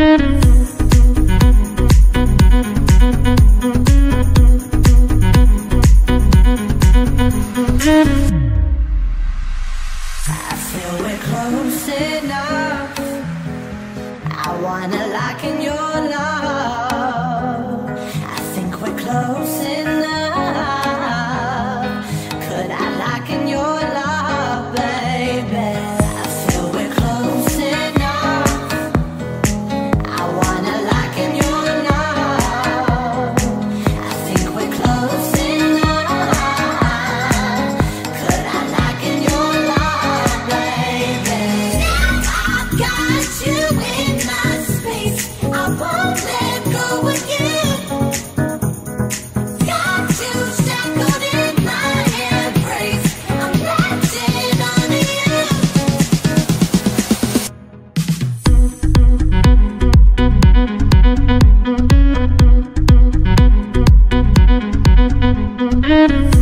I feel we're close enough. I wanna lock in. Mm-hmm.